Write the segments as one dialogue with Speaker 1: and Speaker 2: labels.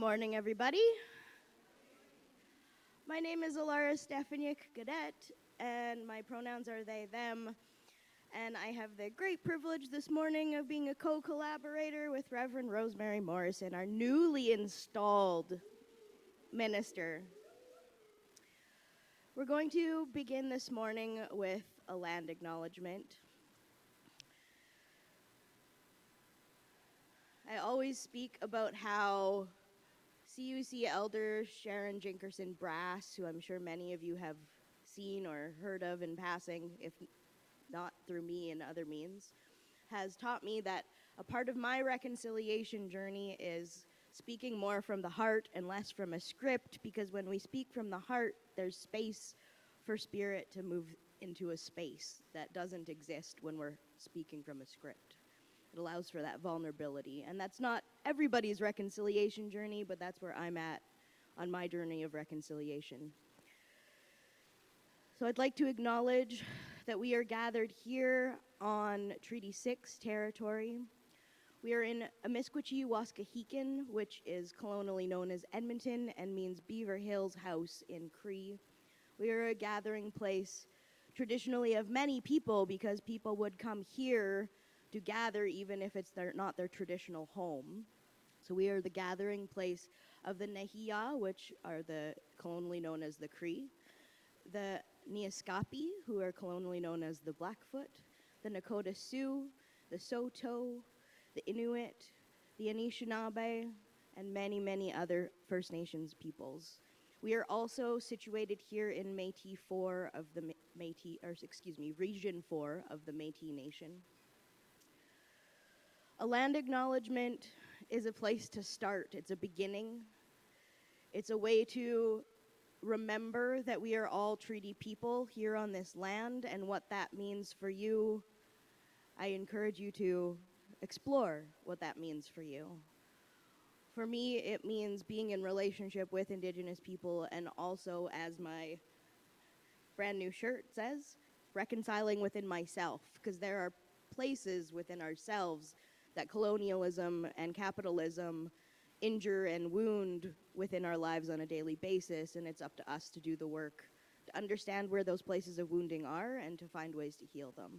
Speaker 1: Good morning, everybody. My name is Ilara Stefaniuk Gaudet, and my pronouns are they, them. And I have the great privilege this morning of being a co collaborator with Reverend Rosemary Morrison, our newly installed minister. We're going to begin this morning with a land acknowledgement. I always speak about how CUC Elder Sharon Jinkerson Brass, who I'm sure many of you have seen or heard of in passing, if not through me and other means, has taught me that a part of my reconciliation journey is speaking more from the heart and less from a script because when we speak from the heart, there's space for spirit to move into a space that doesn't exist when we're speaking from a script. It allows for that vulnerability. And that's not everybody's reconciliation journey, but that's where I'm at on my journey of reconciliation. So I'd like to acknowledge that we are gathered here on Treaty 6 territory. We are in Amiskwichi Waskahikan, which is colonially known as Edmonton and means Beaver Hills House in Cree. We are a gathering place traditionally of many people because people would come here to gather even if it's their, not their traditional home. So we are the gathering place of the Nehiyaw, which are the colonially known as the Cree, the Niitsitapi, who are colonially known as the Blackfoot, the Nakota Sioux, the Saulteaux, the Inuit, the Anishinaabe, and many, many other First Nations peoples. We are also situated here in Métis 4 of the Métis, or excuse me, Region 4 of the Métis Nation. A land acknowledgement is a place to start, it's a beginning. It's a way to remember that we are all treaty people here on this land and what that means for you. I encourage you to explore what that means for you. For me, it means being in relationship with Indigenous people and also, as my brand new shirt says, reconciling within myself, because there are places within ourselves that colonialism and capitalism injure and wound within our lives on a daily basis, and it's up to us to do the work to understand where those places of wounding are and to find ways to heal them.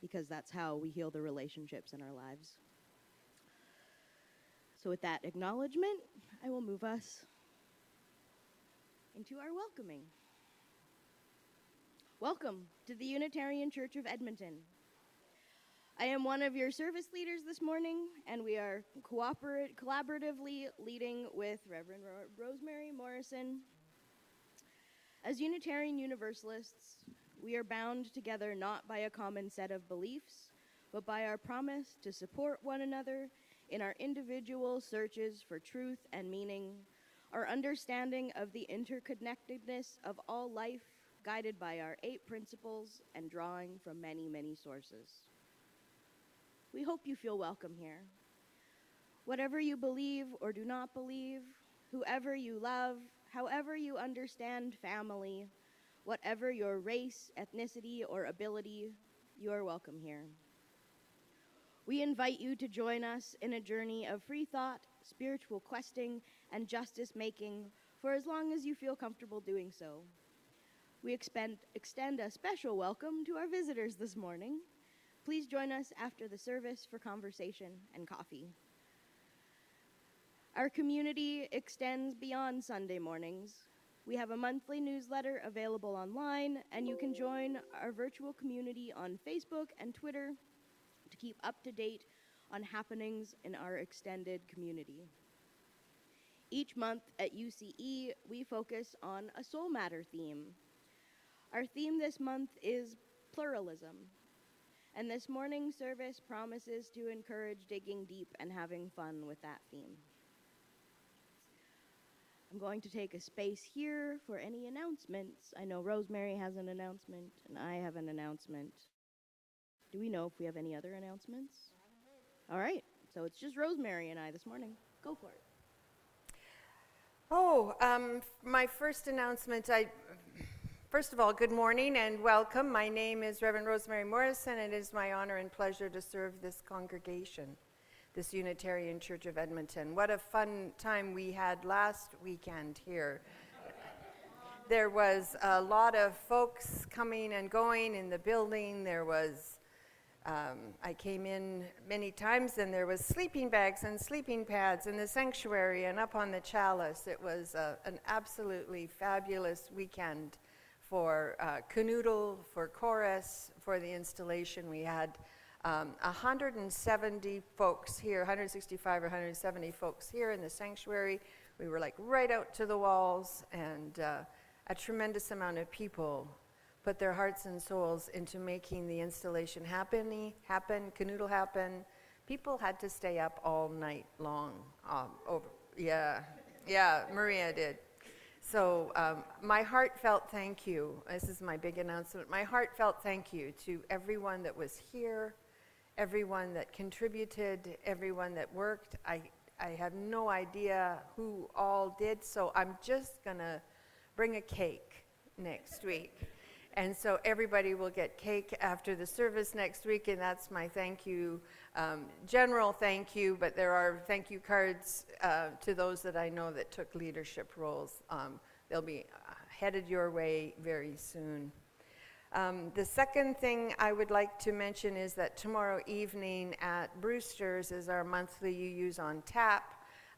Speaker 1: Because that's how we heal the relationships in our lives. So, with that acknowledgement, I will move us into our welcoming. Welcome to the Unitarian Church of Edmonton. I am one of your service leaders this morning, and we are collaboratively leading with Reverend Ro- Rosemary Morrison. As Unitarian Universalists, we are bound together not by a common set of beliefs, but by our promise to support one another in our individual searches for truth and meaning, our understanding of the interconnectedness of all life, guided by our eight principles and drawing from many, many sources. We hope you feel welcome here. Whatever you believe or do not believe, whoever you love, however you understand family, whatever your race, ethnicity, or ability, you are welcome here. We invite you to join us in a journey of free thought, spiritual questing, and justice making for as long as you feel comfortable doing so. We expend, extend a special welcome to our visitors this morning. Please join us after the service for conversation and coffee. Our community extends beyond Sunday mornings. We have a monthly newsletter available online, and you can join our virtual community on Facebook and Twitter to keep up to date on happenings in our extended community. Each month at UCE, we focus on a soul matter theme. Our theme this month is pluralism, and this morning's service promises to encourage digging deep and having fun with that theme. I'm going to take a space here for any announcements. I know Rosemary has an announcement, and I have an announcement. Do we know if we have any other announcements? All right, so it's just Rosemary and I this morning. Go for it.
Speaker 2: Oh, um, my first announcement, I First of all, good morning and welcome. My name is Reverend Rosemary Morrison, and it is my honor and pleasure to serve this congregation. this Unitarian Church of Edmonton. What a fun time we had last weekend here. There was a lot of folks coming and going in the building. There was, um, I came in many times and there was sleeping bags and sleeping pads in the sanctuary and up on the chalice. It was uh, an absolutely fabulous weekend for uh, CanUUdle, for chorus, for the installation. We had um, 170 folks here, 165 or 170 folks here in the sanctuary. We were like right out to the walls, and uh, a tremendous amount of people put their hearts and souls into making the installation happen, happen, CanUUdle happen. People had to stay up all night long. Um, over, yeah, yeah, Maria did. So, um, my heartfelt thank you. This is my big announcement. My heartfelt thank you to everyone that was here, everyone that contributed, everyone that worked. I, I have no idea who all did, so I'm just going to bring a cake next week. And so everybody will get cake after the service next week, and that's my thank you, um, general thank you, but there are thank you cards uh, to those that I know that took leadership roles. Um, they'll be uh, headed your way very soon. Um, the second thing I would like to mention is that tomorrow evening at Brewster's is our monthly UUs on Tap.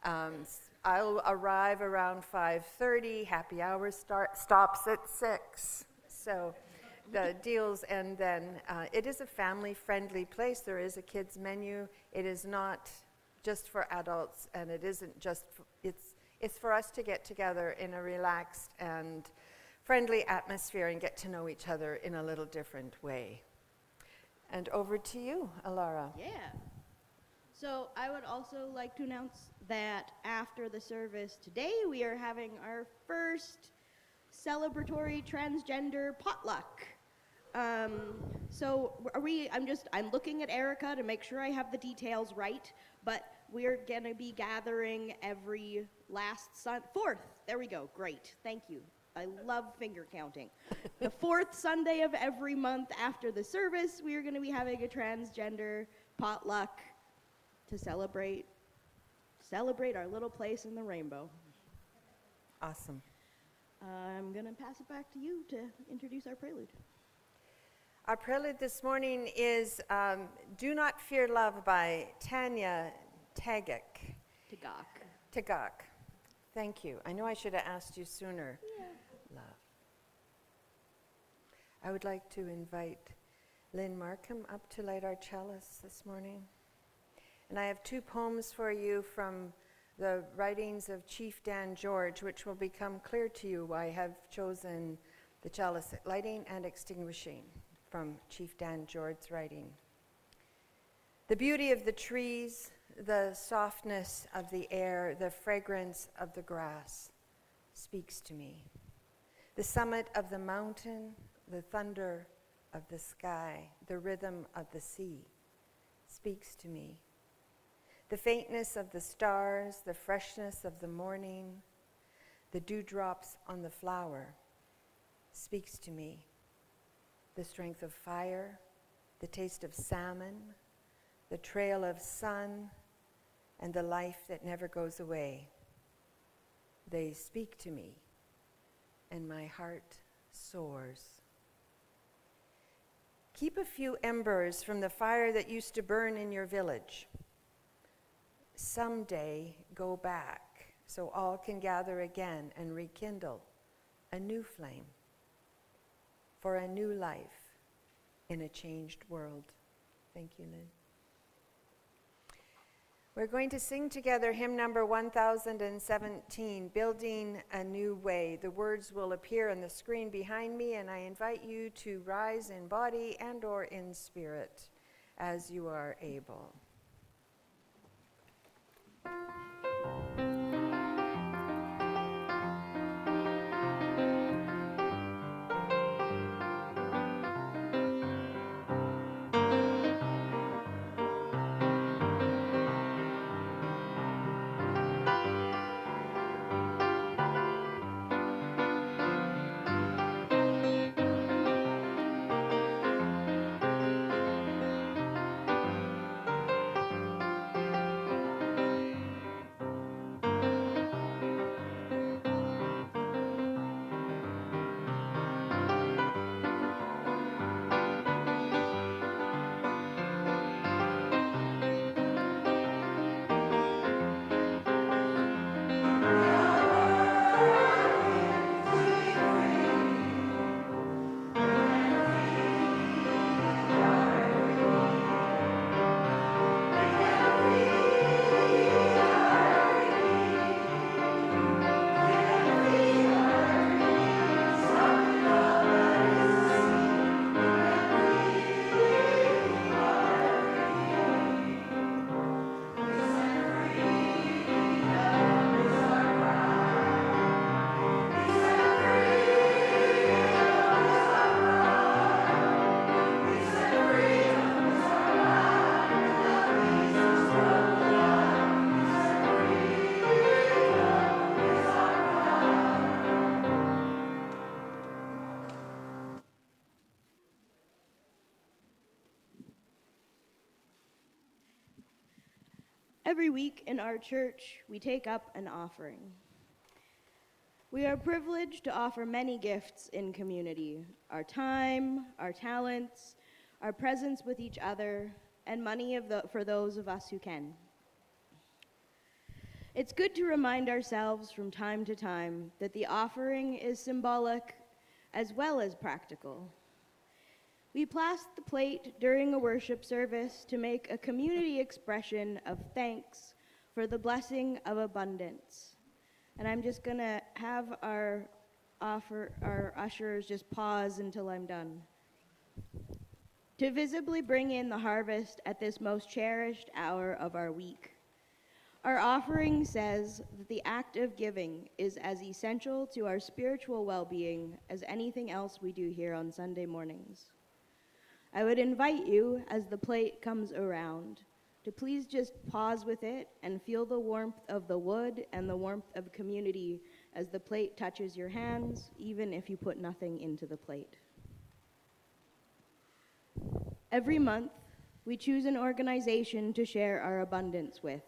Speaker 2: Um, I'll arrive around 5:30. Happy hour start stops at six. So the deals, and then uh, it is a family-friendly place. There is a kids menu. It is not just for adults, and it isn't just. For, it's it's for us to get together in a relaxed and friendly atmosphere and get to know each other in a little different way. And over to you, Ilara.
Speaker 1: Yeah. So I would also like to announce that after the service today, we are having our first celebratory transgender potluck. Um, so are we, I'm just, I'm looking at Erica to make sure I have the details right, but we're gonna be gathering every last Sun, fourth, there we go, great, thank you. I love finger counting. the fourth Sunday of every month after the service, we are gonna be having a transgender potluck to celebrate, celebrate our little place in the rainbow.
Speaker 2: Awesome.
Speaker 1: I'm going to pass it back to you to introduce our prelude.
Speaker 2: Our prelude this morning is um, Do Not Fear Love by Tanya Tagaq.
Speaker 1: Tagaq.
Speaker 2: Tagaq. Thank you. I know I should have asked you sooner.
Speaker 1: Yeah.
Speaker 2: Love. I would like to invite Lynn Markham up to light our chalice this morning. And I have two poems for you from the writings of Chief Dan George, which will become clear to you why I have chosen the chalice lighting and extinguishing from Chief Dan George's writing. The beauty of the trees, the softness of the air, the fragrance of the grass speaks to me. The summit of the mountain, the thunder of the sky, the rhythm of the sea speaks to me. The faintness of the stars, the freshness of the morning, the dewdrops on the flower speaks to me. The strength of fire, the taste of salmon, the trail of sun, and the life that never goes away. They speak to me, and my heart soars. Keep a few embers from the fire that used to burn in your village someday go back so all can gather again and rekindle a new flame for a new life in a changed world. Thank you, Lynn. We're going to sing together hymn number 1017, Building a New Way. The words will appear on the screen behind me, and I invite you to rise in body and or in spirit as you are able.
Speaker 1: Week in our church, we take up an offering. We are privileged to offer many gifts in community our time, our talents, our presence with each other, and money the, for those of us who can. It's good to remind ourselves from time to time that the offering is symbolic as well as practical. We pass the plate during a worship service to make a community expression of thanks for the blessing of abundance. And I'm just going to have our offer our ushers just pause until I'm done. To visibly bring in the harvest at this most cherished hour of our week. Our offering says that the act of giving is as essential to our spiritual well being as anything else we do here on Sunday mornings. I would invite you, as the plate comes around, to please just pause with it and feel the warmth of the wood and the warmth of community as the plate touches your hands, even if you put nothing into the plate. Every month, we choose an organization to share our abundance with.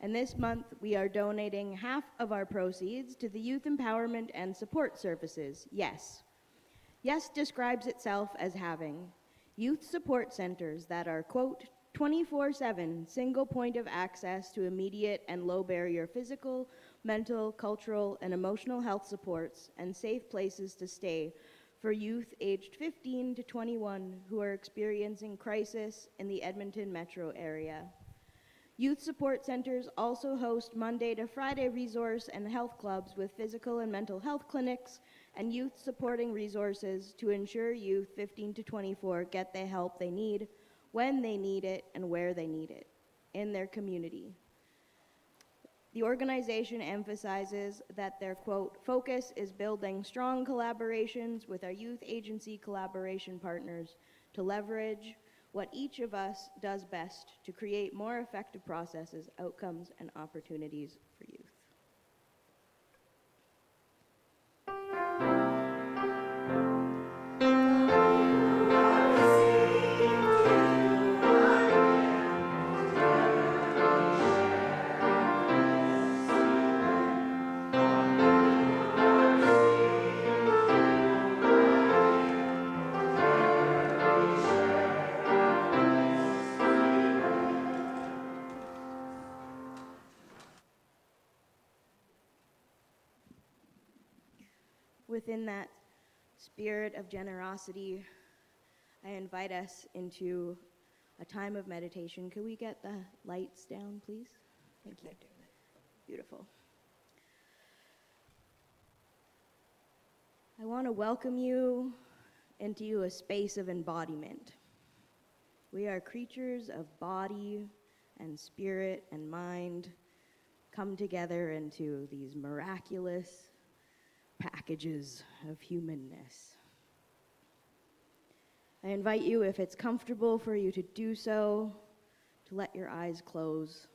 Speaker 1: And this month, we are donating half of our proceeds to the Youth Empowerment and Support Services, YES. YES describes itself as having youth support centers that are, quote, 24 7 single point of access to immediate and low barrier physical, mental, cultural, and emotional health supports and safe places to stay for youth aged 15 to 21 who are experiencing crisis in the Edmonton metro area. Youth support centers also host Monday to Friday resource and health clubs with physical and mental health clinics and youth supporting resources to ensure youth 15 to 24 get the help they need, when they need it, and where they need it in their community. The organization emphasizes that their quote focus is building strong collaborations with our youth agency collaboration partners to leverage what each of us does best to create more effective processes, outcomes, and opportunities for youth. Within that spirit of generosity, I invite us into a time of meditation. Could we get the lights down, please? Thank you. Beautiful. I want to welcome you into a space of embodiment. We are creatures of body and spirit and mind come together into these miraculous packages of humanness. I invite you, if it's comfortable for you to do so, to let your eyes close.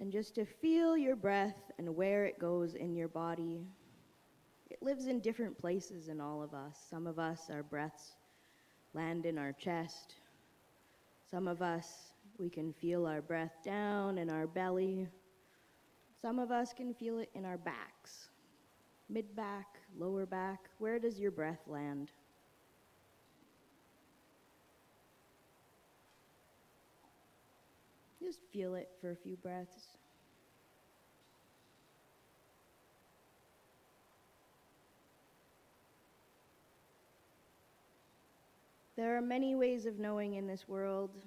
Speaker 1: And just to feel your breath and where it goes in your body. It lives in different places in all of us. Some of us, our breaths land in our chest. Some of us, we can feel our breath down in our belly. Some of us can feel it in our backs, mid back, lower back. Where does your breath land? Just feel it for a few breaths. There are many ways of knowing in this world,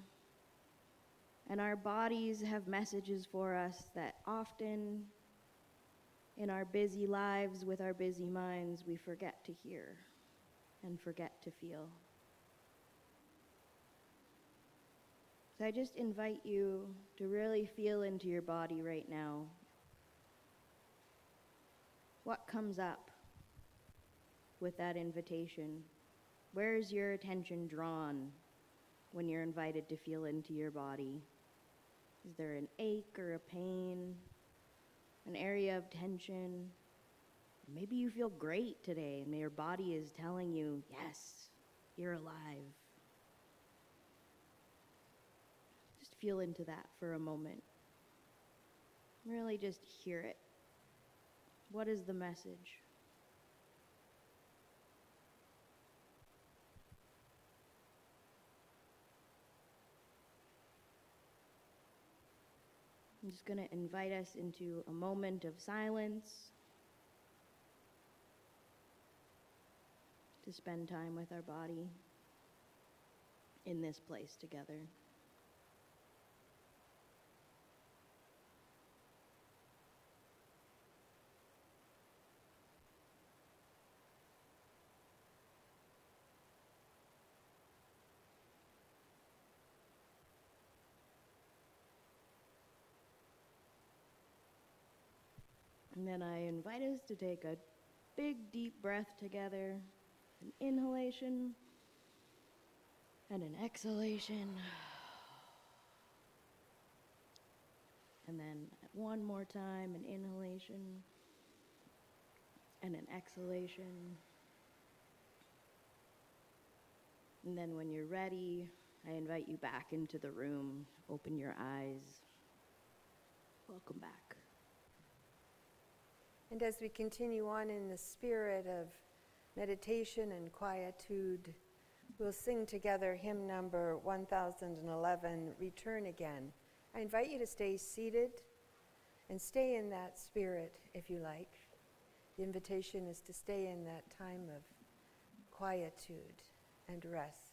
Speaker 1: and our bodies have messages for us that often in our busy lives with our busy minds we forget to hear and forget to feel. So I just invite you to really feel into your body right now. What comes up with that invitation? Where's your attention drawn when you're invited to feel into your body? Is there an ache or a pain? An area of tension? Maybe you feel great today and your body is telling you, yes, you're alive. Just feel into that for a moment. Really just hear it. What is the message? I'm just going to invite us into a moment of silence to spend time with our body in this place together. And then I invite us to take a big, deep breath together an inhalation and an exhalation. And then one more time, an inhalation and an exhalation. And then when you're ready, I invite you back into the room. Open your eyes. Welcome back.
Speaker 2: And as we continue on in the spirit of meditation and quietude, we'll sing together hymn number 1011, Return Again. I invite you to stay seated and stay in that spirit if you like. The invitation is to stay in that time of quietude and rest.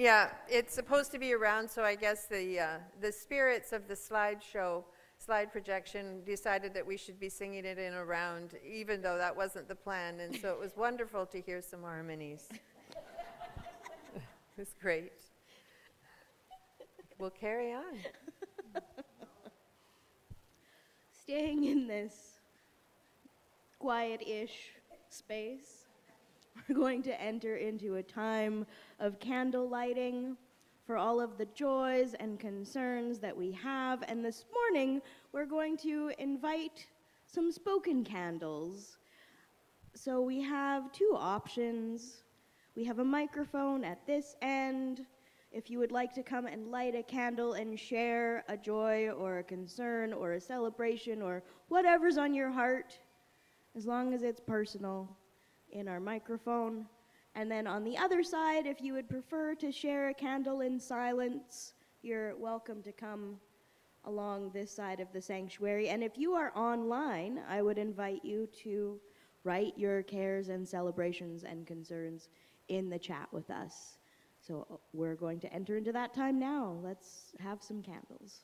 Speaker 2: Yeah, it's supposed to be around, so I guess the, uh, the spirits of the slideshow, slide projection, decided that we should be singing it in a round, even though that wasn't the plan. And so it was wonderful to hear some harmonies. it was great. We'll carry on.
Speaker 1: Staying in this quiet ish space we're going to enter into a time of candle lighting for all of the joys and concerns that we have. And this morning, we're going to invite some spoken candles. So we have two options. We have a microphone at this end. If you would like to come and light a candle and share a joy or a concern or a celebration or whatever's on your heart, as long as it's personal, in our microphone. And then on the other side, if you would prefer to share a candle in silence, you're welcome to come along this side of the sanctuary. And if you are online, I would invite you to write your cares and celebrations and concerns in the chat with us. So we're going to enter into that time now. Let's have some candles.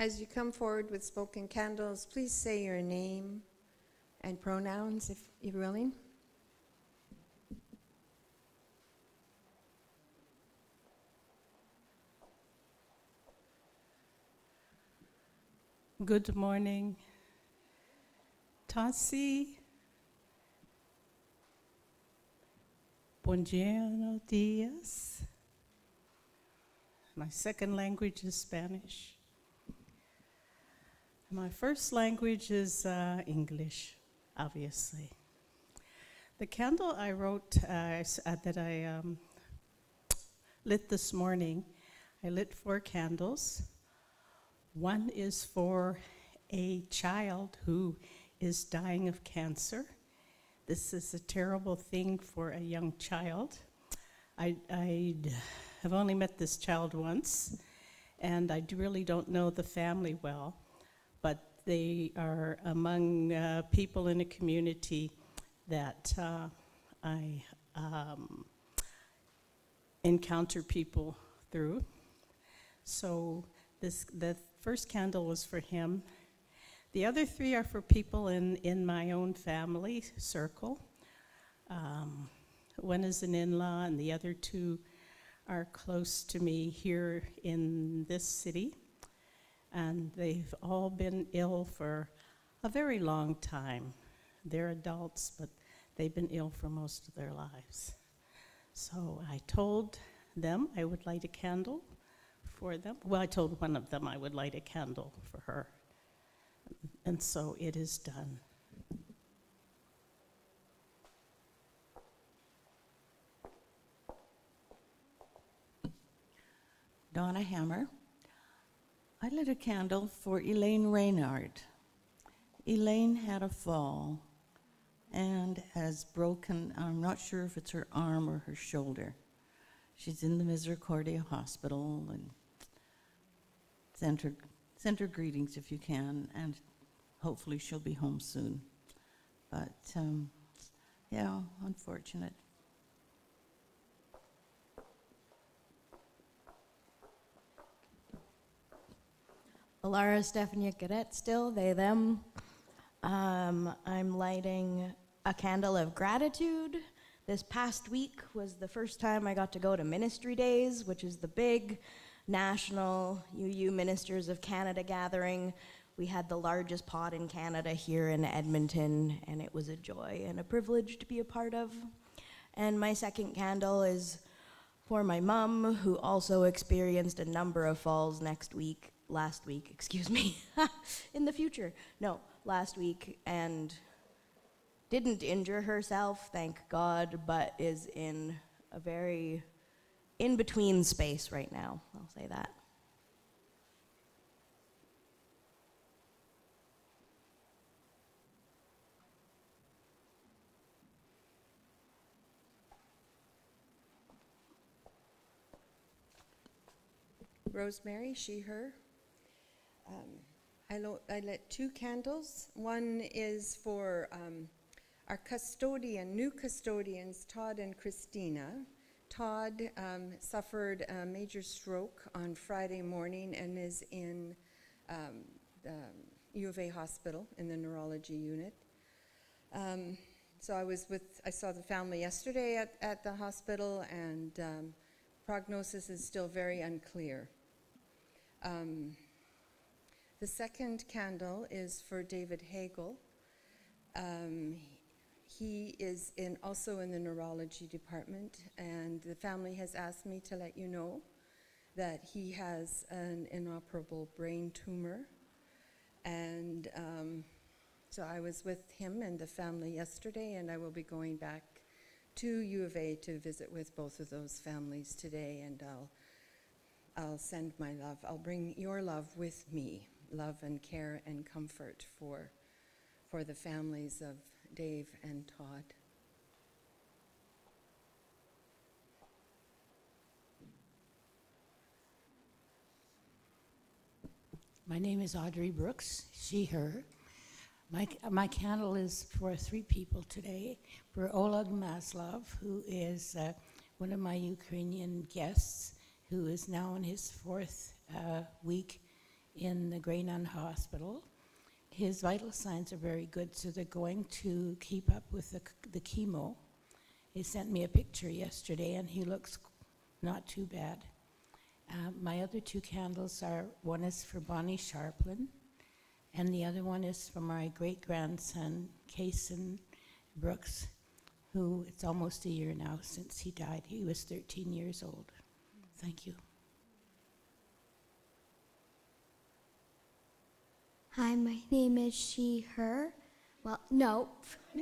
Speaker 2: As you come forward with spoken candles, please say your name and pronouns if you're willing.
Speaker 3: Good morning. Tassi. Buongiorno dias. My second language is Spanish. My first language is uh, English, obviously. The candle I wrote uh, uh, that I um, lit this morning, I lit four candles. One is for a child who is dying of cancer. This is a terrible thing for a young child. I have only met this child once, and I really don't know the family well, they are among uh, people in a community that uh, I um, encounter people through. So this, the first candle was for him. The other three are for people in, in my own family circle. Um, one is an in law, and the other two are close to me here in this city. And they've all been ill for a very long time. They're adults, but they've been ill for most of their lives. So I told them I would light a candle for them. Well, I told one of them I would light a candle for her. And so it is done.
Speaker 4: Donna Hammer. I lit a candle for Elaine Reynard. Elaine had a fall and has broken, I'm not sure if it's her arm or her shoulder. She's in the Misericordia Hospital and send her, send her greetings if you can, and hopefully she'll be home soon. But, um, yeah, unfortunate.
Speaker 1: Ilara Stefaniuk Gaudet still, they, them. Um, I'm lighting a candle of gratitude. This past week was the first time I got to go to Ministry Days, which is the big national UU Ministers of Canada gathering. We had the largest pot in Canada here in Edmonton, and it was a joy and a privilege to be a part of. And my second candle is for my mom, who also experienced a number of falls next week, last week, excuse me, in the future. No, last week, and didn't injure herself, thank God, but is in a very in between space right now. I'll say that.
Speaker 2: Rosemary, she, her. Um, I, I lit two candles. One is for um, our custodian, new custodians, Todd and Christina. Todd um, suffered a major stroke on Friday morning and is in um, the U of A hospital in the neurology unit. Um, so I was with, I saw the family yesterday at, at the hospital, and um, prognosis is still very unclear. The second candle is for David Hagel. Um, he is in, also in the neurology department, and the family has asked me to let you know that he has an inoperable brain tumor. And um, so I was with him and the family yesterday, and I will be going back to U of A to visit with both of those families today, and I'll I'll send my love. I'll bring your love with me, love and care and comfort for, for the families of Dave and Todd.
Speaker 5: My name is Audrey Brooks, she, her. My, my candle is for three people today. For Oleg Maslov, who is uh, one of my Ukrainian guests, who is now in his fourth uh, week in the Grey Nun Hospital. His vital signs are very good, so they're going to keep up with the, the chemo. He sent me a picture yesterday, and he looks not too bad. Uh, my other two candles are one is for Bonnie Sharplin, and the other one is for my great grandson, Kason Brooks, who it's almost a year now since he died. He was 13 years old. Thank you.
Speaker 6: Hi, my name is she, her. Well, no.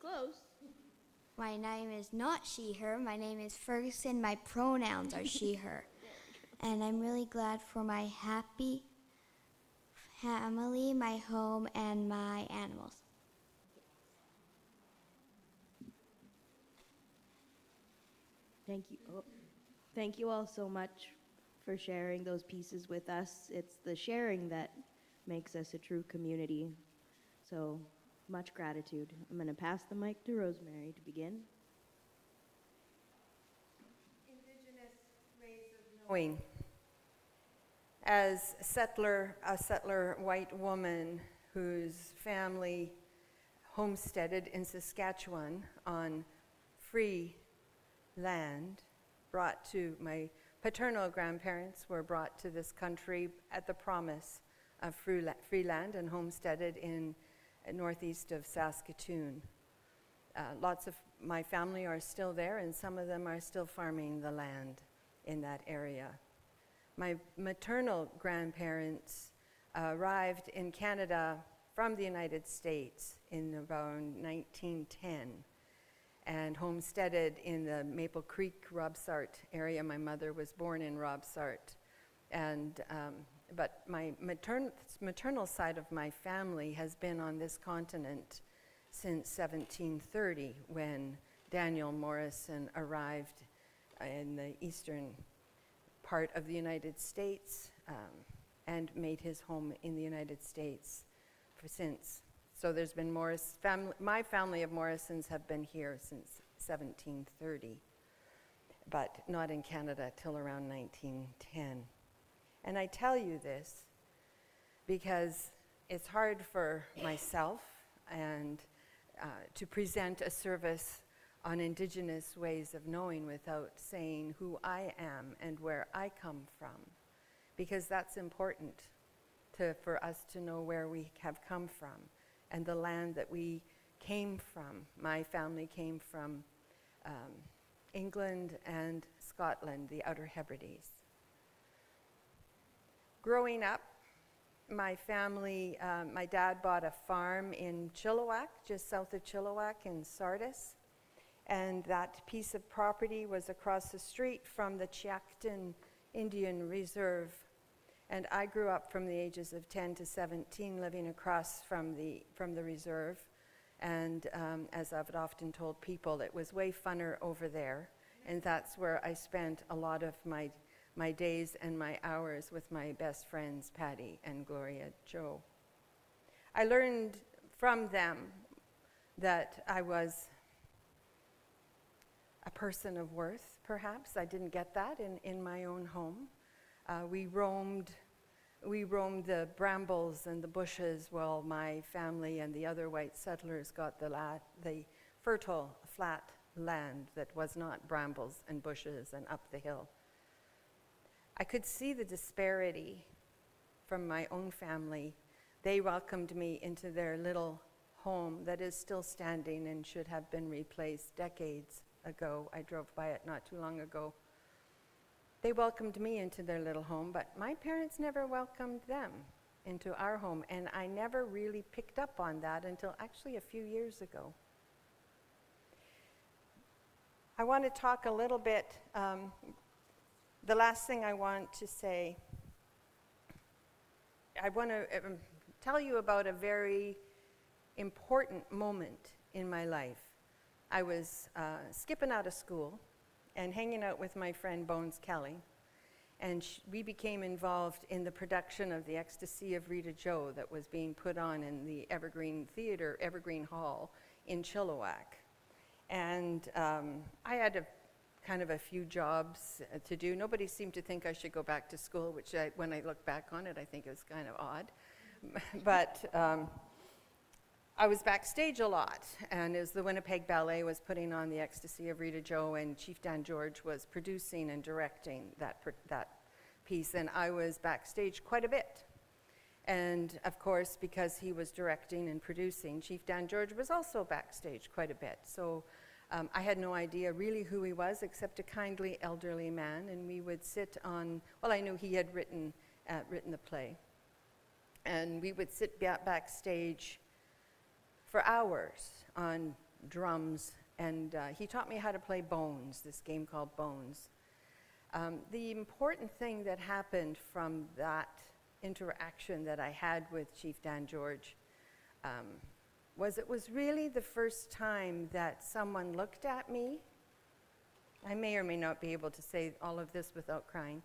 Speaker 1: Close.
Speaker 6: My name is not she, her. My name is Ferguson. My pronouns are she, her. And I'm really glad for my happy family, my home, and my animals.
Speaker 1: Thank you. oh, Thank you all so much for sharing those pieces with us. It's the sharing that makes us a true community. So much gratitude. I'm going to pass the mic to Rosemary to begin.
Speaker 2: Indigenous ways of knowing. As settler, a settler white woman whose family homesteaded in Saskatchewan on free land, brought to my paternal grandparents were brought to this country at the promise of free land and homesteaded in northeast of Saskatoon. Uh, lots of my family are still there, and some of them are still farming the land in that area. My maternal grandparents uh, arrived in Canada from the United States in around 1910 and homesteaded in the Maple Creek, Robsart area. My mother was born in Robsart. And, um, but my matern- maternal side of my family has been on this continent since 1730 when Daniel Morrison arrived in the eastern part of the United States um, and made his home in the United States for since. So there's been Morris family. My family of Morrisons have been here since 1730, but not in Canada till around 1910. And I tell you this because it's hard for myself and uh, to present a service on Indigenous ways of knowing without saying who I am and where I come from, because that's important to, for us to know where we have come from and the land that we came from. My family came from um, England and Scotland, the Outer Hebrides. Growing up, my family, um, my dad bought a farm in Chilliwack, just south of Chilliwack in Sardis. And that piece of property was across the street from the Tzeachten Indian Reserve. And I grew up from the ages of 10 to 17 living across from the, from the reserve. And um, as I've often told people, it was way funner over there. And that's where I spent a lot of my, my days and my hours with my best friends, Patty and Gloria Joe. I learned from them that I was a person of worth, perhaps. I didn't get that in, in my own home. Uh, we roamed we roamed the brambles and the bushes while my family and the other white settlers got the, la- the fertile, flat land that was not brambles and bushes and up the hill. I could see the disparity from my own family. They welcomed me into their little home that is still standing and should have been replaced decades ago. I drove by it not too long ago. They welcomed me into their little home, but my parents never welcomed them into our home, and I never really picked up on that until actually a few years ago. I want to talk a little bit. Um, the last thing I want to say, I want to um, tell you about a very important moment in my life. I was uh, skipping out of school and hanging out with my friend Bones Kelly. And we became involved in the production of The Ecstasy of Rita Joe that was being put on in the Evergreen Theater, Evergreen Hall in Chilliwack. And um, I had a kind of a few jobs uh, to do. Nobody seemed to think I should go back to school, which I, when I look back on it, I think was kind of odd. but um, I was backstage a lot, and as the Winnipeg Ballet was putting on the Ecstasy of Rita Joe, and Chief Dan George was producing and directing that, that piece, and I was backstage quite a bit. And of course, because he was directing and producing, Chief Dan George was also backstage quite a bit. So um, I had no idea really who he was, except a kindly elderly man, and we would sit on, well, I knew he had written, uh, written the play. And we would sit backstage for hours on drums, and uh, he taught me how to play Bones, this game called Bones. Um, the important thing that happened from that interaction that I had with Chief Dan George um, was it was really the first time that someone looked at me. I may or may not be able to say all of this without crying.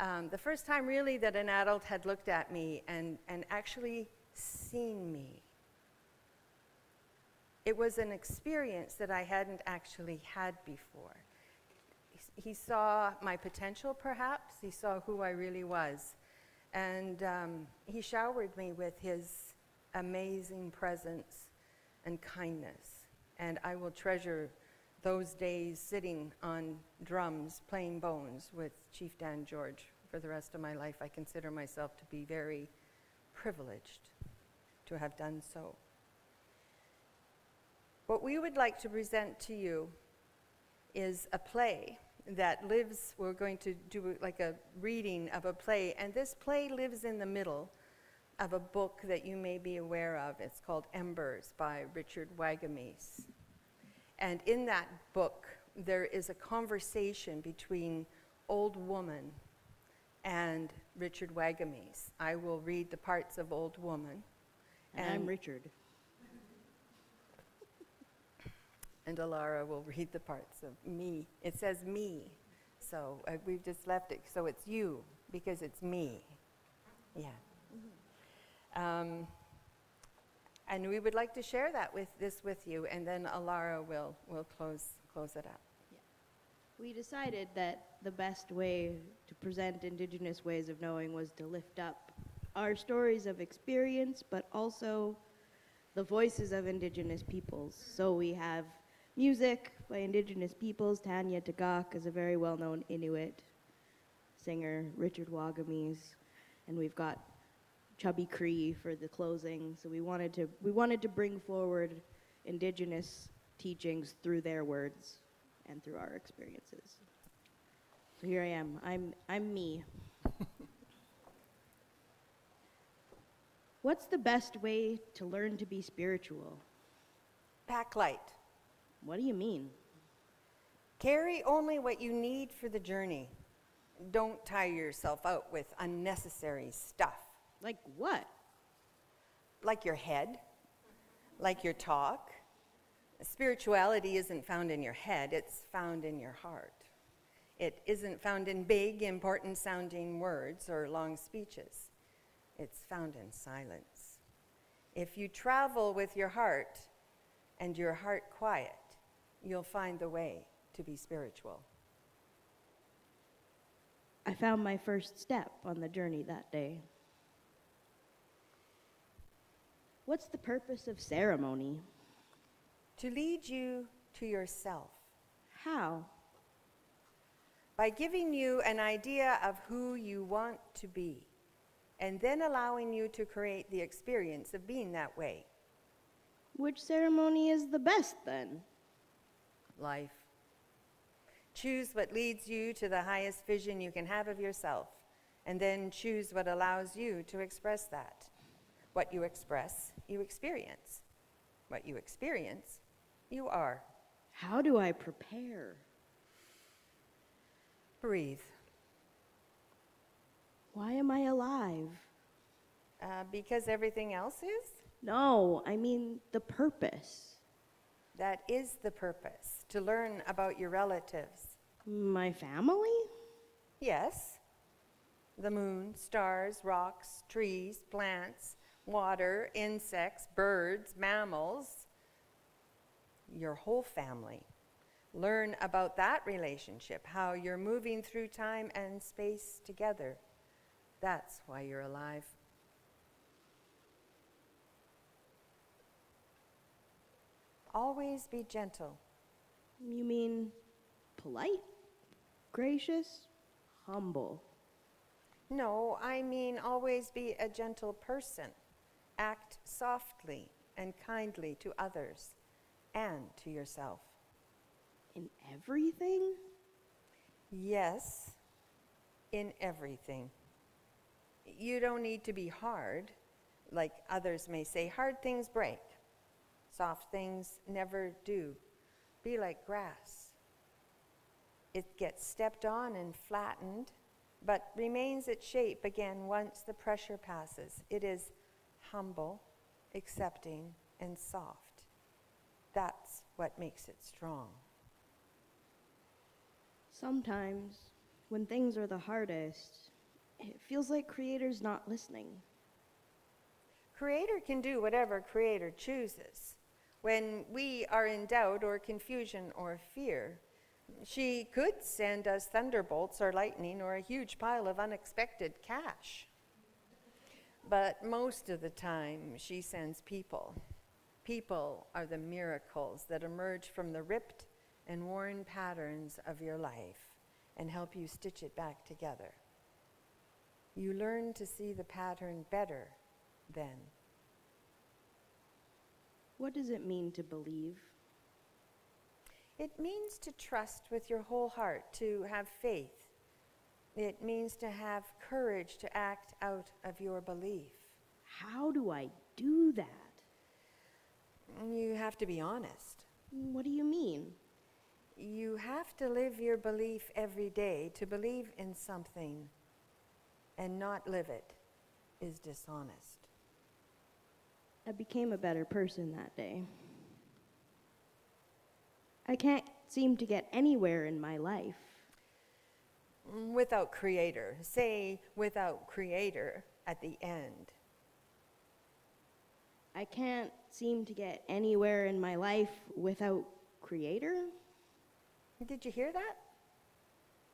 Speaker 2: Um, the first time, really, that an adult had looked at me and, and actually seen me. It was an experience that I hadn't actually had before. He saw my potential, perhaps. He saw who I really was. And um, he showered me with his amazing presence and kindness. And I will treasure those days sitting on drums playing bones with Chief Dan George for the rest of my life. I consider myself to be very privileged to have done so. What we would like to present to you is a play that lives, we're going to do like a reading of a play, and this play lives in the middle of a book that you may be aware of. It's called Embers by Richard Wagamese. And in that book, there is a conversation between Old Woman and Richard Wagamese. I will read the parts of Old Woman.
Speaker 1: And I'm Richard.
Speaker 2: And Ilara will read the parts of me. It says me, so uh, we've just left it, so it's you, because it's me. Yeah. Um, and we would like to share that with this with you, and then Ilara will, will close, close it up.
Speaker 1: We decided that the best way to present Indigenous ways of knowing was to lift up our stories of experience, but also the voices of Indigenous peoples. So we have music by Indigenous peoples. Tanya Tagaq is a very well known Inuit singer, Richard Wagamese, and we've got Chubby Cree for the closing. So we wanted to we wanted to bring forward Indigenous teachings through their words and through our experiences. So here I am. I'm I'm me. What's the best way to learn to be spiritual?
Speaker 2: Pack light.
Speaker 1: What do you mean?
Speaker 2: Carry only what you need for the journey. Don't tire yourself out with unnecessary stuff.
Speaker 1: Like what?
Speaker 2: Like your head, like your talk. Spirituality isn't found in your head, it's found in your heart. It isn't found in big, important sounding words or long speeches. It's found in silence. If you travel with your heart and your heart quiet, you'll find the way to be spiritual.
Speaker 1: I found my first step on the journey that day. What's the purpose of ceremony?
Speaker 2: To lead you to yourself
Speaker 1: How?
Speaker 2: by giving you an idea of who you want to be and then allowing you to create the experience of being that way.
Speaker 1: Which ceremony is the best then?
Speaker 2: Life. Choose what leads you to the highest vision you can have of yourself, and then choose what allows you to express that. What you express, you experience. What you experience, you are.
Speaker 1: How do I prepare?
Speaker 2: Breathe.
Speaker 1: Why am I alive?
Speaker 2: Uh, because everything else is?
Speaker 1: No, I mean the purpose.
Speaker 2: That is the purpose to learn about your relatives.
Speaker 1: My family?
Speaker 2: Yes. The moon, stars, rocks, trees, plants, water, insects, birds, mammals. Your whole family. Learn about that relationship, how you're moving through time and space together. That's why you're alive. Always be gentle.
Speaker 1: You mean polite, gracious, humble?
Speaker 2: No, I mean always be a gentle person. Act softly and kindly to others and to yourself.
Speaker 1: In everything?
Speaker 2: Yes, in everything. You don't need to be hard, like others may say. Hard things break, soft things never do. Be like grass. It gets stepped on and flattened, but remains its shape again once the pressure passes. It is humble, accepting, and soft. That's what makes it strong.
Speaker 1: Sometimes, when things are the hardest, it feels like Creator's not listening.
Speaker 2: Creator can do whatever Creator chooses. When we are in doubt or confusion or fear, she could send us thunderbolts or lightning or a huge pile of unexpected cash. But most of the time, she sends people. People are the miracles that emerge from the ripped and worn patterns of your life and help you stitch it back together. You learn to see the pattern better then.
Speaker 1: What does it mean to believe?
Speaker 2: It means to trust with your whole heart, to have faith. It means to have courage to act out of your belief.
Speaker 1: How do I do that?
Speaker 2: You have to be honest.
Speaker 1: What do you mean?
Speaker 2: You have to live your belief every day. To believe in something and not live it is dishonest.
Speaker 1: I became a better person that day. I can't seem to get anywhere in my life.
Speaker 2: Without Creator. Say without Creator at the end.
Speaker 1: I can't seem to get anywhere in my life without Creator.
Speaker 2: Did you hear that?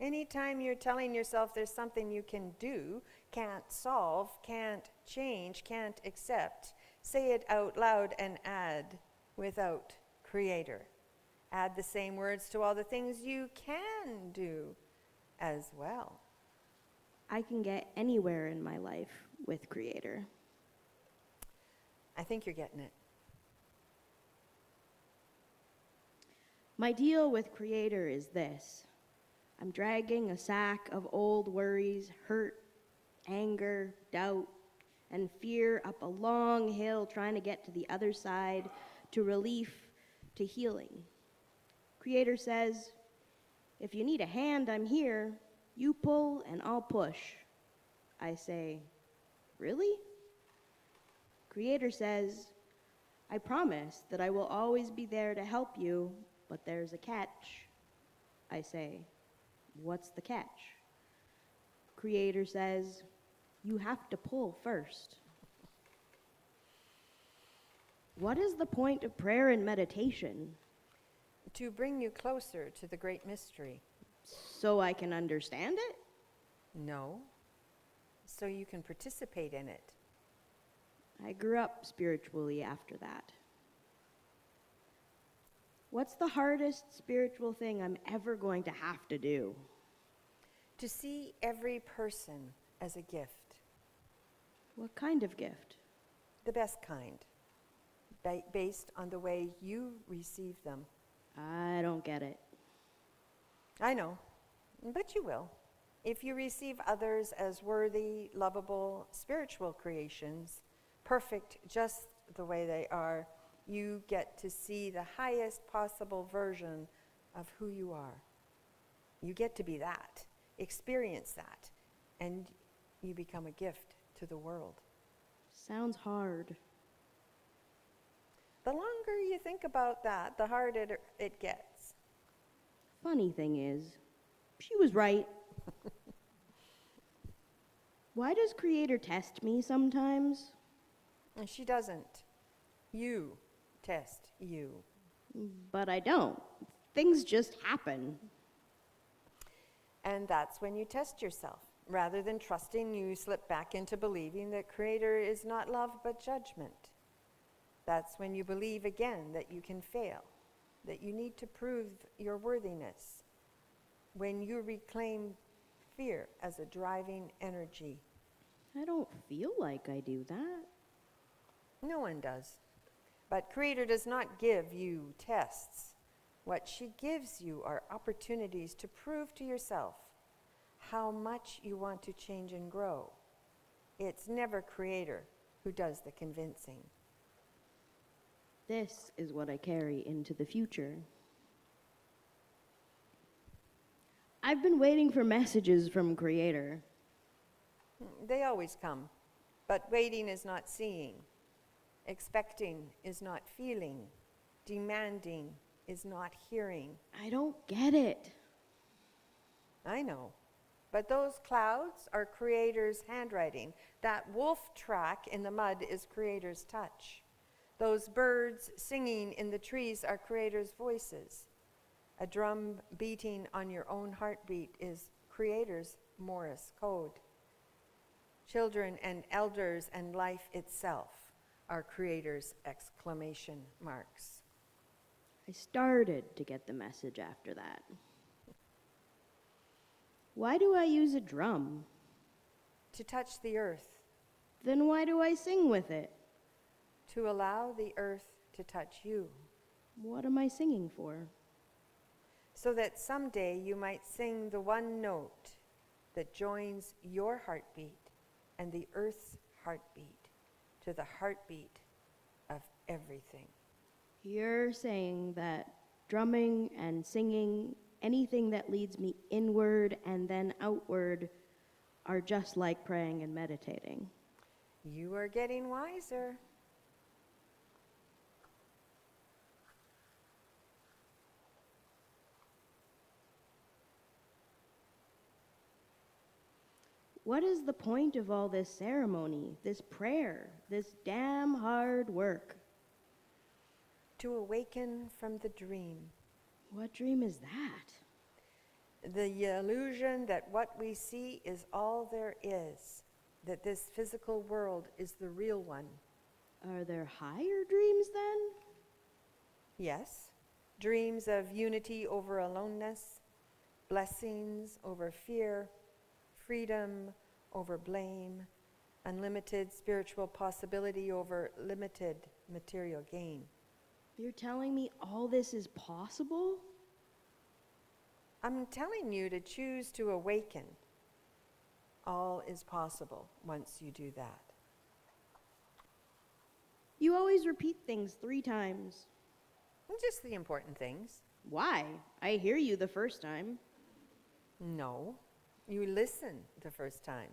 Speaker 2: Anytime you're telling yourself there's something you can do, can't solve, can't change, can't accept, say it out loud and add without Creator. Add the same words to all the things you can do as well.
Speaker 1: I can get anywhere in my life with Creator.
Speaker 2: I think you're getting it.
Speaker 1: My deal with Creator is this I'm dragging a sack of old worries, hurt, anger, doubt, and fear up a long hill trying to get to the other side, to relief, to healing. Creator says, If you need a hand, I'm here. You pull and I'll push. I say, Really? Creator says, I promise that I will always be there to help you, but there's a catch. I say, What's the catch? Creator says, You have to pull first. What is the point of prayer and meditation?
Speaker 2: To bring you closer to the great mystery.
Speaker 1: So I can understand it?
Speaker 2: No. So you can participate in it.
Speaker 1: I grew up spiritually after that. What's the hardest spiritual thing I'm ever going to have to do?
Speaker 2: To see every person as a gift,
Speaker 1: What kind of gift?
Speaker 2: the best kind, ba- based on the way you receive them.
Speaker 1: I don't get it.
Speaker 2: I know, but you will. If you receive others as worthy, lovable, spiritual creations, perfect just the way they are, you get to see the highest possible version of who you are. You get to be that, experience that, and you become a gift to the world.
Speaker 1: Sounds hard.
Speaker 2: The longer you think about that, the harder it gets.
Speaker 1: Funny thing is, she was right. Why does Creator test me sometimes?
Speaker 2: And she doesn't. You test you.
Speaker 1: But I don't. things just happen.
Speaker 2: And that's when you test yourself. Rather than trusting, you slip back into believing that Creator is not love but judgment. That's when you believe again that you can fail, that you need to prove your worthiness. When you reclaim fear as a driving energy.
Speaker 1: I don't feel like I do that.
Speaker 2: No one does. But Creator does not give you tests. What she gives you are opportunities to prove to yourself how much you want to change and grow. It's never Creator who does the convincing.
Speaker 1: This is what I carry into the future. I've been waiting for messages from Creator.
Speaker 2: They always come. But waiting is not seeing. Expecting is not feeling. Demanding is not hearing.
Speaker 1: I don't get it.
Speaker 2: I know. But those clouds are Creator's handwriting. That wolf track in the mud is Creator's touch. Those birds singing in the trees are Creator's voices. A drum beating on your own heartbeat is Creator's Morse code. Children and elders and life itself are Creator's exclamation marks.
Speaker 1: I started to get the message after that. Why do I use a drum?
Speaker 2: To touch the earth,
Speaker 1: Then why do I sing with it?
Speaker 2: to allow the earth to touch you,
Speaker 1: What am I singing for?
Speaker 2: so that someday you might sing the one note that joins your heartbeat and the earth's heartbeat to the heartbeat of everything.
Speaker 1: You're saying that drumming and singing, anything that leads me inward and then outward, are just like praying and meditating.
Speaker 2: You are getting wiser.
Speaker 1: What is the point of all this ceremony, this prayer, this damn hard work?
Speaker 2: To awaken from the dream,
Speaker 1: What dream is that?
Speaker 2: the illusion that what we see is all there is, that this physical world is the real one.
Speaker 1: Are there higher dreams then?
Speaker 2: Yes, dreams of unity over aloneness, blessings over fear, freedom over blame, unlimited spiritual possibility over limited material gain.
Speaker 1: You're telling me all this is possible?
Speaker 2: I'm telling you to choose to awaken. All is possible once you do that.
Speaker 1: You always repeat things three times.
Speaker 2: Just the important things.
Speaker 1: Why? I hear you the first time.
Speaker 2: No, you listen the first time,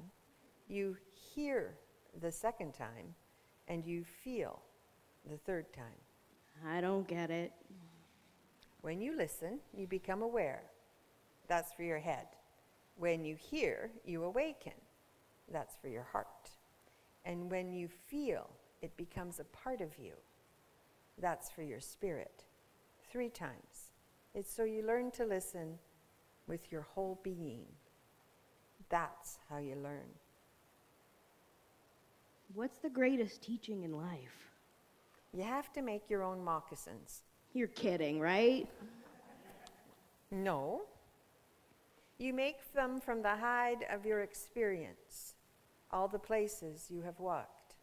Speaker 2: you hear the second time, and you feel the third time.
Speaker 1: I don't get it.
Speaker 2: When you listen, you become aware. That's for your head. When you hear, you awaken. That's for your heart. And when you feel, it becomes a part of you. That's for your spirit. Three times. It's so you learn to listen with your whole being. That's how you learn.
Speaker 1: What's the greatest teaching in life?
Speaker 2: You have to make your own moccasins.
Speaker 1: You're kidding, right?
Speaker 2: No. You make them from the hide of your experience, all the places you have walked.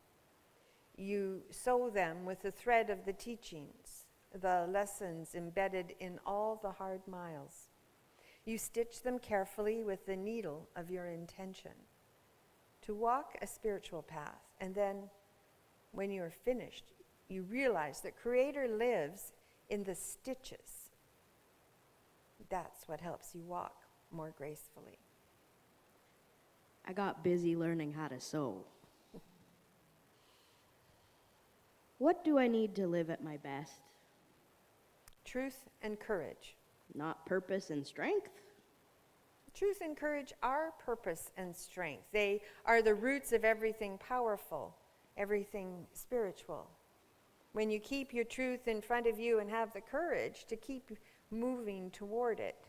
Speaker 2: You sew them with the thread of the teachings, the lessons embedded in all the hard miles. You stitch them carefully with the needle of your intention to walk a spiritual path. And then, when you are finished, you realize that Creator lives in the stitches. That's what helps you walk more gracefully.
Speaker 1: I got busy learning how to sew. What do I need to live at my best?
Speaker 2: Truth and courage.
Speaker 1: Not purpose and strength?
Speaker 2: Truth and courage are purpose and strength. They are the roots of everything powerful, everything spiritual. When you keep your truth in front of you and have the courage to keep moving toward it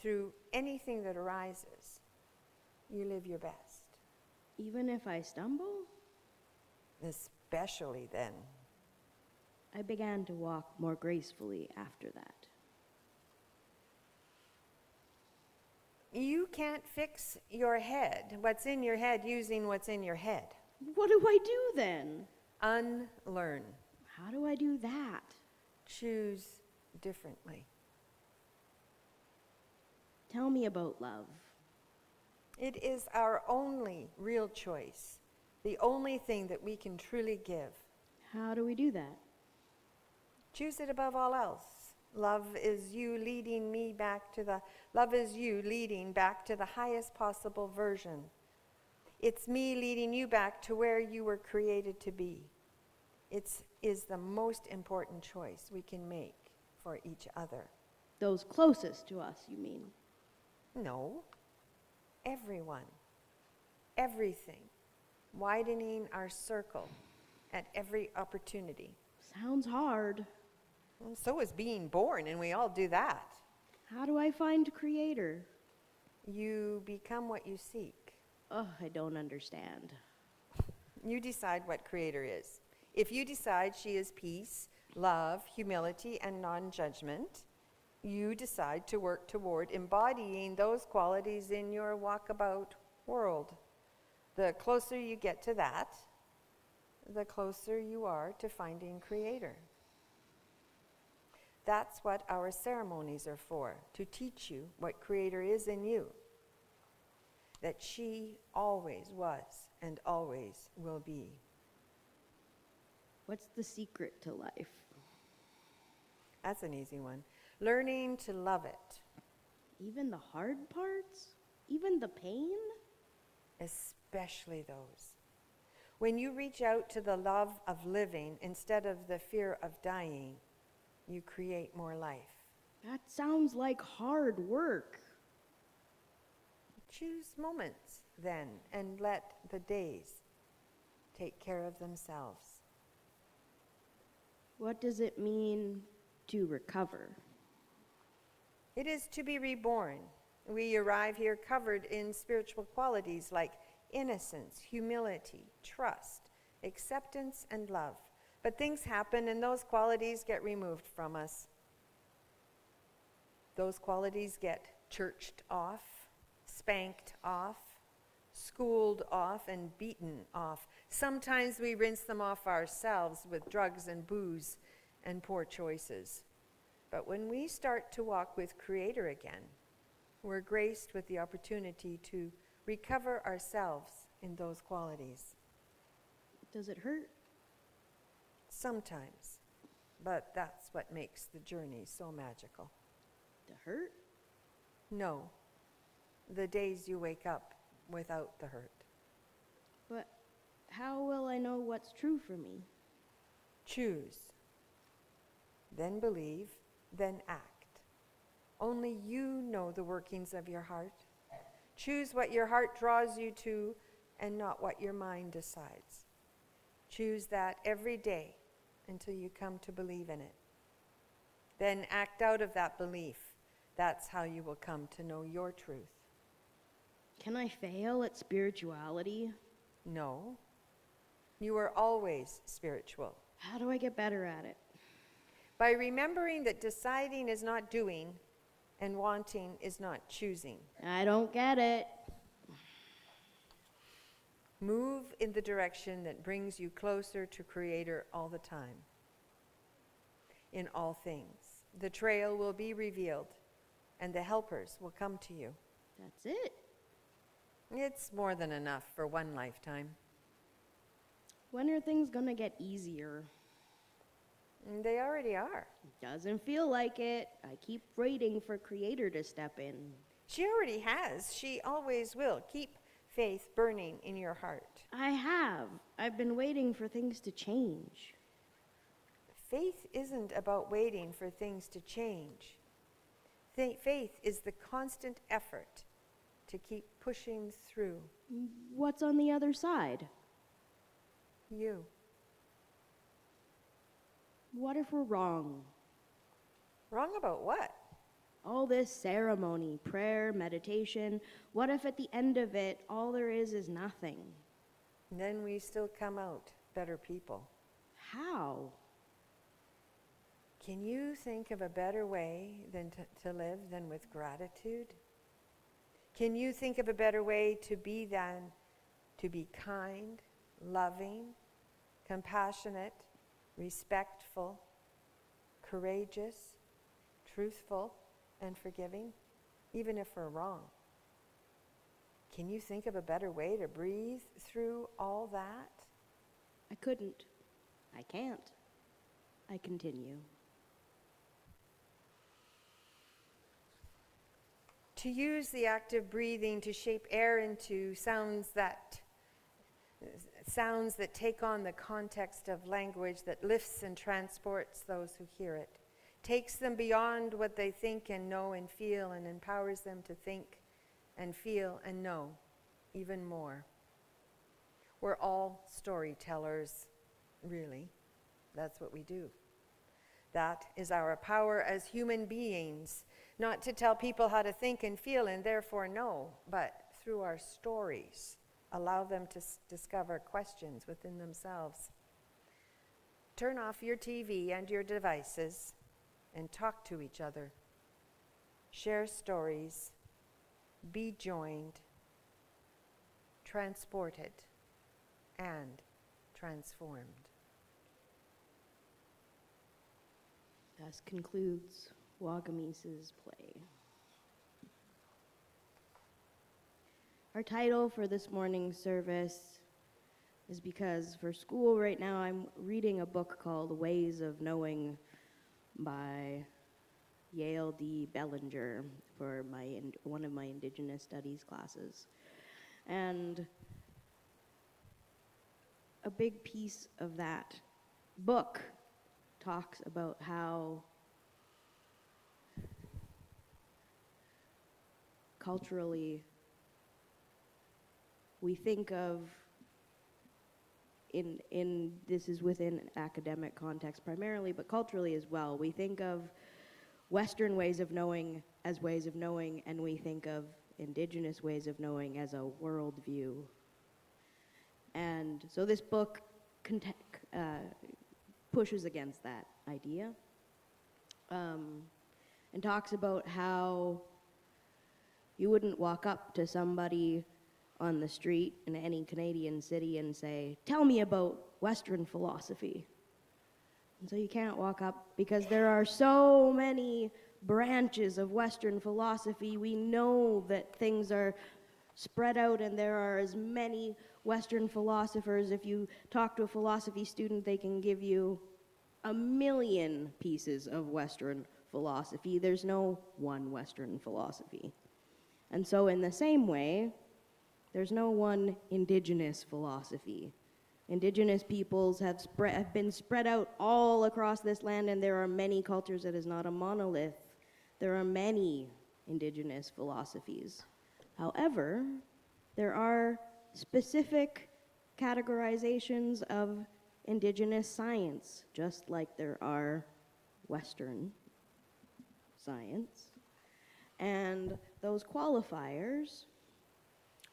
Speaker 2: through anything that arises, you live your best.
Speaker 1: Even if I stumble,
Speaker 2: Especially then.
Speaker 1: I began to walk more gracefully after that.
Speaker 2: You can't fix your head, what's in your head, using what's in your head.
Speaker 1: What do I do then?
Speaker 2: Unlearn.
Speaker 1: How do I do that?
Speaker 2: Choose differently.
Speaker 1: Tell me about love.
Speaker 2: It is our only real choice, the only thing that we can truly give.
Speaker 1: How do we do that?
Speaker 2: Choose it above all else. Love is you leading me back to the love is you leading back to the highest possible version. It's me leading you back to where you were created to be. It's is the most important choice we can make for each other.
Speaker 1: Those closest to us, you mean?
Speaker 2: No. Everyone. Everything. Widening our circle at every opportunity.
Speaker 1: Sounds hard.
Speaker 2: And so is being born, and we all do that.
Speaker 1: How do I find Creator?
Speaker 2: You become what you seek.
Speaker 1: Oh, I don't understand.
Speaker 2: You decide what Creator is. If you decide she is peace, love, humility, and non judgment, you decide to work toward embodying those qualities in your walkabout world. The closer you get to that, the closer you are to finding Creator. That's what our ceremonies are for, to teach you what Creator is in you. That she always was and always will be.
Speaker 1: What's the secret to life?
Speaker 2: That's an easy one. Learning to love it,
Speaker 1: Even the hard parts? Even the pain?
Speaker 2: especially those. When you reach out to the love of living instead of the fear of dying, you create more life.
Speaker 1: That sounds like hard work.
Speaker 2: Choose moments then and let the days take care of themselves.
Speaker 1: What does it mean to recover?
Speaker 2: It is to be reborn. We arrive here covered in spiritual qualities like innocence, humility, trust, acceptance, and love. But things happen and those qualities get removed from us. Those qualities get churched off, spanked off, schooled off, and beaten off. Sometimes we rinse them off ourselves with drugs and booze and poor choices. But when we start to walk with Creator again, we're graced with the opportunity to recover ourselves in those qualities.
Speaker 1: Does it hurt?
Speaker 2: Sometimes. But that's what makes the journey so magical.
Speaker 1: The hurt?
Speaker 2: No, the days you wake up without the hurt.
Speaker 1: How will I know what's true for me?
Speaker 2: Choose, then believe, then act. Only you know the workings of your heart. Choose what your heart draws you to and not what your mind decides. Choose that every day until you come to believe in it. Then act out of that belief. That's how you will come to know your truth.
Speaker 1: Can I fail at spirituality?
Speaker 2: No, you are always spiritual.
Speaker 1: How do I get better at it?
Speaker 2: By remembering that deciding is not doing and wanting is not choosing.
Speaker 1: I don't get it.
Speaker 2: Move in the direction that brings you closer to Creator all the time. In all things, the trail will be revealed and the helpers will come to you.
Speaker 1: That's it.
Speaker 2: It's more than enough for one lifetime.
Speaker 1: When are things gonna get easier?
Speaker 2: And They already are.
Speaker 1: Doesn't feel like it. I keep waiting for Creator to step in.
Speaker 2: She already has. She always will. Keep faith burning in your heart.
Speaker 1: I have. I've been waiting for things to change.
Speaker 2: Faith isn't about waiting for things to change. Fa- Faith is the constant effort to keep pushing through
Speaker 1: What's on the other side?
Speaker 2: You.
Speaker 1: What if we're wrong?
Speaker 2: Wrong about what?
Speaker 1: All this ceremony, prayer, meditation, what if at the end of it, all there is is nothing?
Speaker 2: And then we still come out better people.
Speaker 1: How?
Speaker 2: Can you think of a better way than to, to live than with gratitude? Can you think of a better way to be than to be kind, loving, compassionate, respectful, courageous, truthful, and forgiving, even if we're wrong? Can you think of a better way to breathe through all that?
Speaker 1: I couldn't. I can't. I continue.
Speaker 2: to use the act of breathing to shape air into sounds that sounds that take on the context of language that lifts and transports those who hear it takes them beyond what they think and know and feel and empowers them to think and feel and know even more. We're all storytellers really. That's what we do. That is our power as human beings not to tell people how to think and feel and therefore know, but through our stories, allow them to s- discover questions within themselves. Turn off your TV and your devices and talk to each other. Share stories. Be joined, transported, and transformed.
Speaker 1: Thus concludes Wagamese's play. Our title for this morning's service is because for school right now I'm reading a book called Ways of Knowing by Yale D. Belanger for my one of my Indigenous Studies classes. And a big piece of that book talks about how culturally we think of in in this is within academic context primarily but culturally as well we think of western ways of knowing as ways of knowing and we think of indigenous ways of knowing as a worldview. And so this book uh, pushes against that idea um, and talks about how you wouldn't walk up to somebody on the street in any Canadian city and say, Tell me about Western philosophy. And so you can't walk up because there are so many branches of Western philosophy. We know that things are spread out and there are as many Western philosophers. If you talk to a philosophy student, they can give you a million pieces of Western philosophy. There's no one Western philosophy. And so, in the same way, there's no one indigenous philosophy. Indigenous peoples have, spread, have been spread out all across this land, and there are many cultures that is not a monolith. There are many indigenous philosophies. However, there are specific categorizations of indigenous science, just like there are Western science. And those qualifiers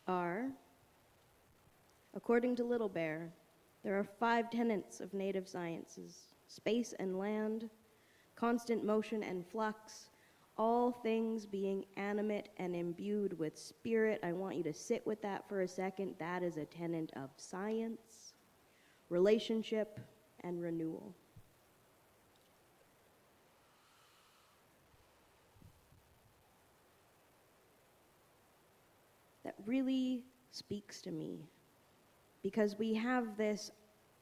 Speaker 1: are, according to Little Bear, there are five tenets of native sciences space and land, constant motion and flux, all things being animate and imbued with spirit. I want you to sit with that for a second. That is a tenet of science, relationship, and renewal. Really speaks to me because we have this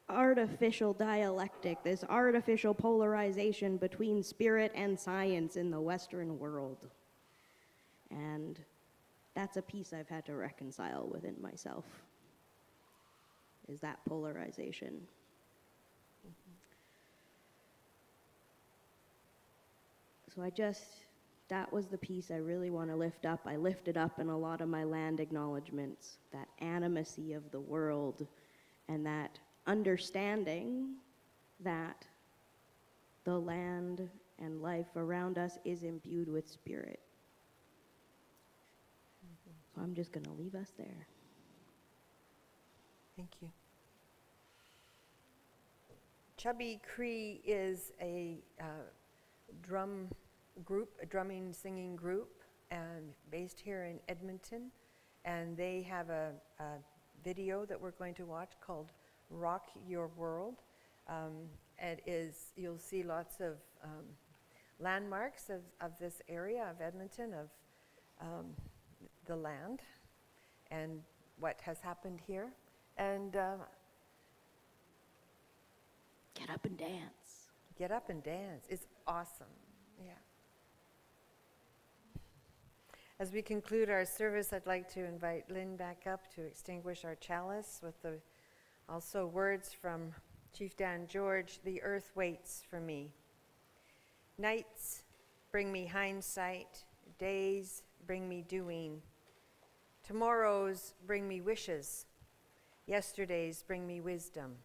Speaker 1: artificial dialectic, this artificial polarization between spirit and science in the Western world. And that's a piece I've had to reconcile within myself, is that polarization. So I just that was the piece I really want to lift up. I lifted up in a lot of my land acknowledgments that animacy of the world and that understanding that the land and life around us is imbued with spirit. So I'm just going to leave us there.
Speaker 2: Thank you. Chubby Cree is a uh, drum group, a drumming singing group, and based here in Edmonton. And they have a, a video that we're going to watch called "Rock Your World." Um, it is you'll see lots of um, landmarks of, of this area of Edmonton, of um, the land, and what has happened here. And uh,
Speaker 1: Get up and dance.
Speaker 2: Get up and dance. It's awesome. Yeah. As we conclude our service, I'd like to invite Lynn back up to extinguish our chalice with the also words from Chief Dan George The earth waits for me. Nights bring me hindsight, days bring me doing. Tomorrows bring me wishes, yesterdays bring me wisdom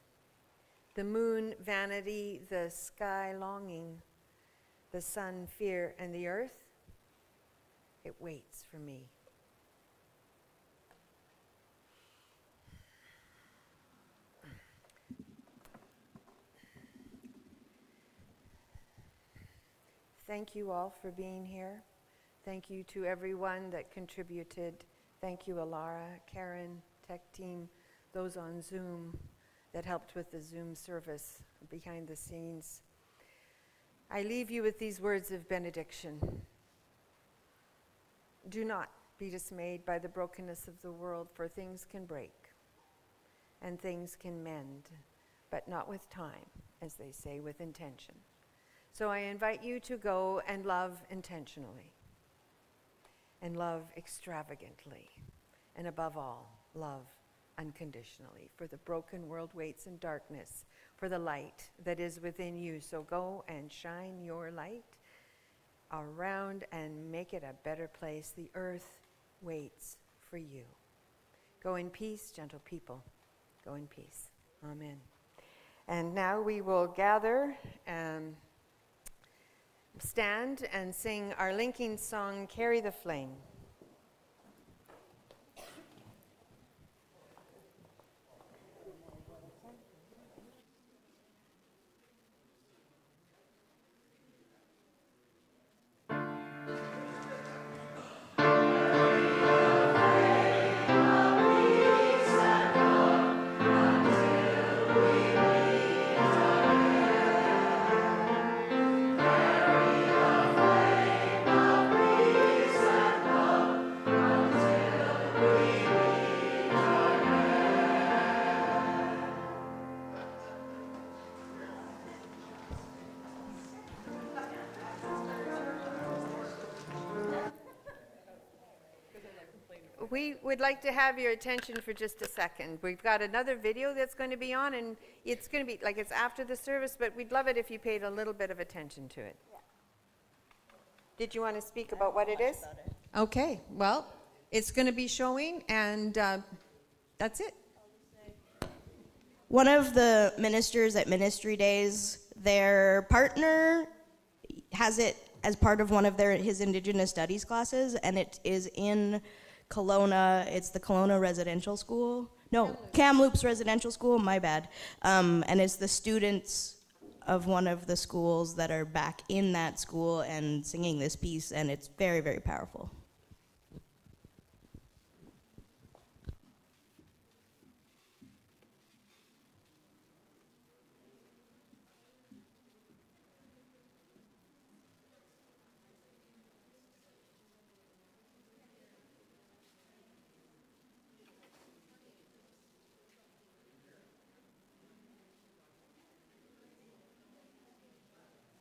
Speaker 2: the moon vanity, the sky longing, the sun fear, and the earth, it waits for me. Thank you all for being here. Thank you to everyone that contributed. Thank you, Ilara, Karen, tech team, those on Zoom that helped with the Zoom service behind the scenes. I leave you with these words of benediction. Do not be dismayed by the brokenness of the world, for things can break and things can mend, but not with time, as they say, with intention. So I invite you to go and love intentionally, and love extravagantly, and above all, love unconditionally. For the broken world waits in darkness for the light that is within you. So go and shine your light around and make it a better place. The earth waits for you. Go in peace, gentle people. Go in peace. Amen. And now we will gather and stand and sing our linking song, Carry the Flame. We would like to have your attention for just a second. We've got another video that's going to be on, and it's going to be, like, it's after the service, but we'd love it if you paid a little bit of attention to it. Did you want to speak about what it is? Okay, well, it's going to be showing, and uh, that's it.
Speaker 1: One of the ministers at Ministry Days, their partner has it as part of one of their his Indigenous Studies classes, and it is in Kelowna. It's the Kelowna Residential School. No, Kamloops Residential School. My bad. Um, and it's the students of one of the schools that are back in that school and singing this piece, and it's very, very powerful.